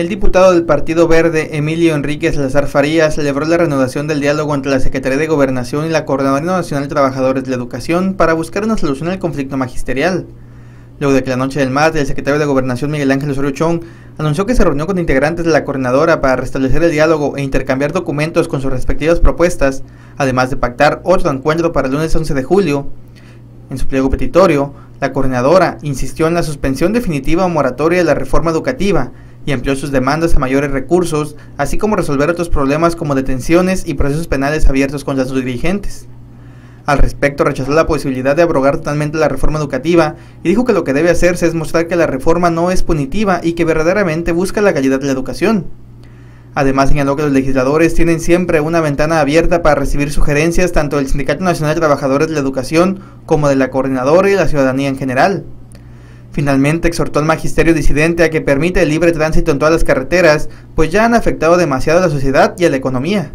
El diputado del Partido Verde, Emilio Enríquez Lazar Farías, celebró la reanudación del diálogo entre la Secretaría de Gobernación y la Coordinación Nacional de Trabajadores de la Educación para buscar una solución al conflicto magisterial. Luego de que la noche del martes el secretario de Gobernación Miguel Ángel Osorio Chong anunció que se reunió con integrantes de la coordinadora para restablecer el diálogo e intercambiar documentos con sus respectivas propuestas, además de pactar otro encuentro para el lunes 11 de julio. En su pliego petitorio, la coordinadora insistió en la suspensión definitiva o moratoria de la reforma educativa y amplió sus demandas a mayores recursos, así como resolver otros problemas como detenciones y procesos penales abiertos contra sus dirigentes. Al respecto, rechazó la posibilidad de abrogar totalmente la reforma educativa y dijo que lo que debe hacerse es mostrar que la reforma no es punitiva y que verdaderamente busca la calidad de la educación. Además, señaló que los legisladores tienen siempre una ventana abierta para recibir sugerencias tanto del Sindicato Nacional de Trabajadores de la Educación como de la coordinadora y la ciudadanía en general. Finalmente exhortó al magisterio disidente a que permita el libre tránsito en todas las carreteras, pues ya han afectado demasiado a la sociedad y a la economía.